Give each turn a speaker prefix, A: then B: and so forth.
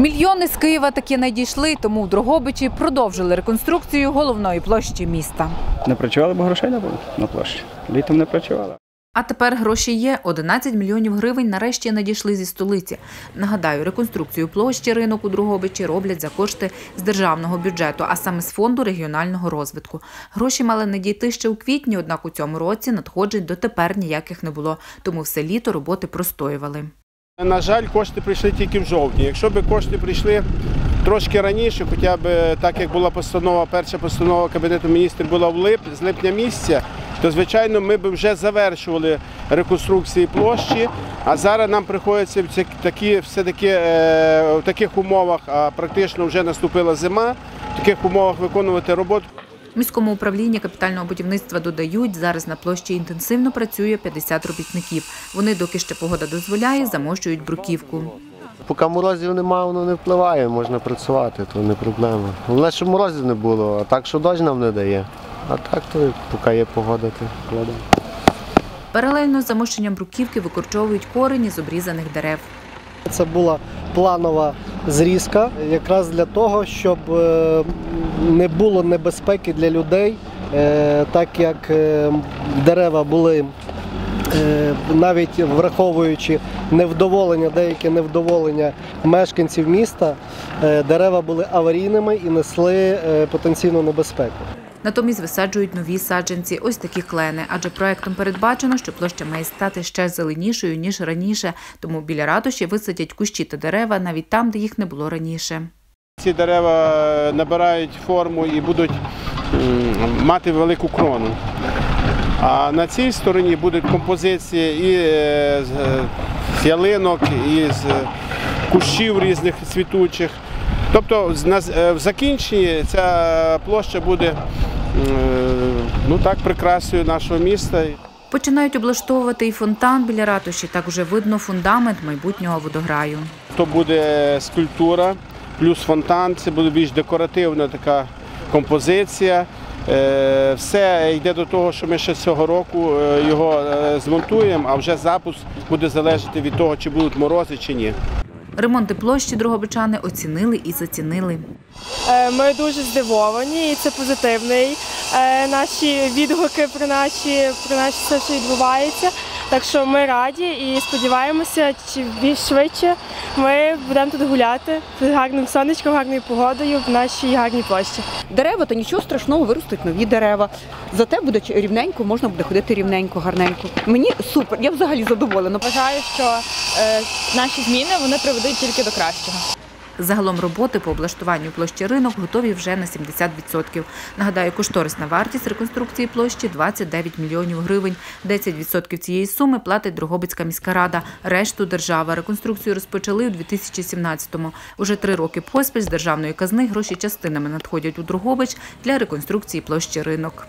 A: Мільйони з Києва таки надійшли, тому в Дрогобичі продовжили реконструкцію головної площі міста.
B: Не працювали, бо грошей не було на площі. Літом не працювали.
A: А тепер гроші є. 11 мільйонів гривень нарешті надійшли зі столиці. Нагадаю, реконструкцію площі ринок у Другобичі роблять за кошти з державного бюджету, а саме з фонду регіонального розвитку. Гроші мали надійти ще у квітні, однак у цьому році надходжень дотепер ніяких не було, тому все літо роботи простоювали.
C: На жаль, кошти прийшли тільки в жовтні. Якщо б кошти прийшли трошки раніше, хоча б так як була постанова, перша постанова Кабінету міністрів була в лип, з липня місяця, то звичайно ми б вже завершували реконструкції площі. А зараз нам приходиться в такі, все-таки е, в таких умовах, а практично вже наступила зима, в таких умовах виконувати роботу.
A: В міському управлінні капітального будівництва додають, зараз на площі інтенсивно працює 50 робітників. Вони, доки ще погода дозволяє, замощують бруківку.
D: Поки морозів немає, воно не впливає, можна працювати, то не проблема. Головне, щоб морозів не було, а так, що дощ нам не дає. А так, то поки є погода, то кладемо.
A: Паралельно з замощенням бруківки викорчовують корені з обрізаних дерев.
E: Це була планова зрізка, якраз для того, щоб е, не було небезпеки для людей, е, так як е, дерева були. Навіть враховуючи невдоволення, деяке невдоволення мешканців міста, дерева були аварійними і несли потенційну небезпеку.
A: Натомість висаджують нові саджанці, ось такі клени. Адже проектом передбачено, що площа має стати ще зеленішою ніж раніше. Тому біля ратуші висадять кущі та дерева навіть там, де їх не було раніше.
C: Ці дерева е, набирають форму і будуть мати велику крону. А на цій стороні будуть композиції і е, з е, ялинок, і з кущів різних цвітучих. Тобто е, в закінченні ця площа буде е, ну так, прикрасою нашого міста.
A: Починають облаштовувати і фонтан біля ратуші. Так вже видно фундамент майбутнього водограю.
C: То буде скульптура, плюс фонтан, це буде більш декоративна така композиція. Е, Все йде до того, що ми ще цього року його змонтуємо, а вже запуск буде залежати від того, чи будуть морози чи ні.
A: Ремонти площі другобичани оцінили і зацінили.
F: Е, Ми дуже здивовані, і це позитивний е, наші відгуки про наші про наше все, що відбувається. Так що ми раді і сподіваємося, чи більш швидше ми будемо тут гуляти з гарним сонечком, гарною погодою в нашій гарній площі.
G: дерева, то нічого страшного, виростуть нові дерева. Зате буде рівненько, можна буде ходити рівненько, гарненько. Мені супер, я взагалі задоволена.
H: Вважаю, що е, наші зміни вони приведуть тільки до кращого.
A: Загалом роботи по облаштуванню площі ринок готові вже на 70%. Нагадаю, кошторисна вартість реконструкції площі 29 мільйонів гривень. 10% цієї суми платить Дрогобицька міська рада. Решту держава. Реконструкцію розпочали у 2017-му. Уже три роки поспіль з державної казни гроші частинами надходять у Дрогобич для реконструкції площі ринок.